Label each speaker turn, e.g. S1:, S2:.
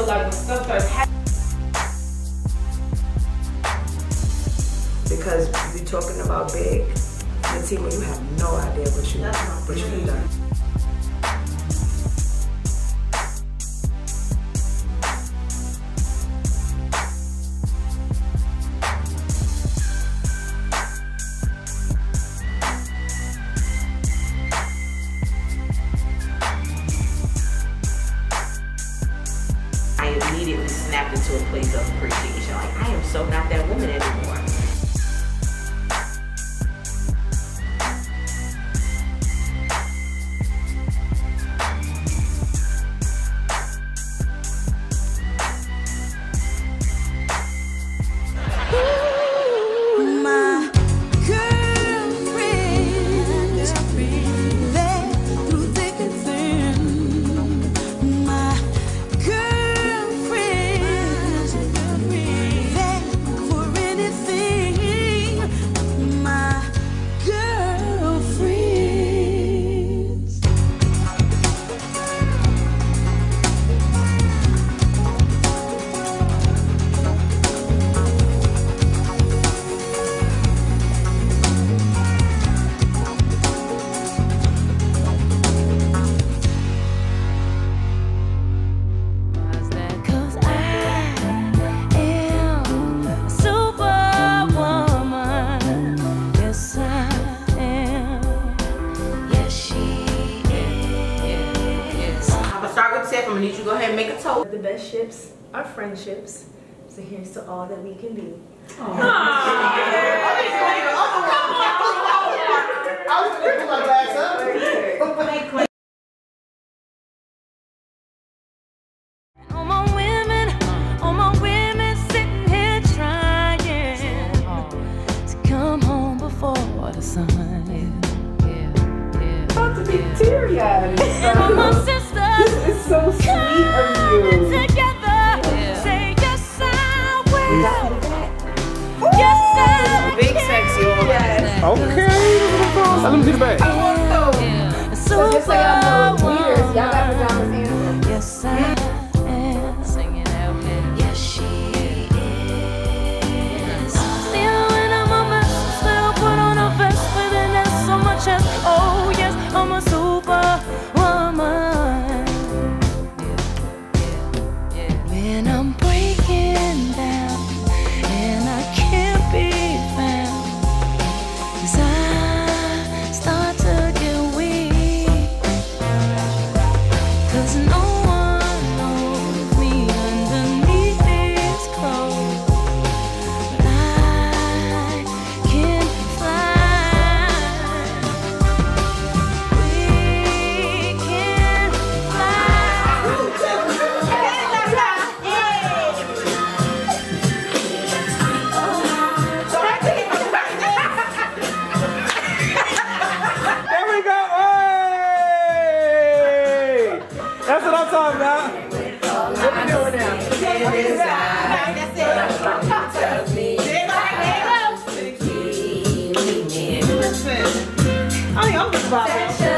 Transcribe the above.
S1: feel like when stuff starts happening. Because we're talking about big, the team, you have no idea what you, what you've done.
S2: Snapped into a place of appreciation. Like, I am so not that woman anymore.
S3: And
S2: make a toast.
S4: The best ships are friendships. So here's to all that we can be.
S3: All my women, all my women sitting here trying to
S1: Okay. Let
S3: me see the bag.
S1: am. So
S3: just like
S2: I'm time now.
S1: What
S5: we doing now? That's it. I
S3: think
S1: I'm just vibing.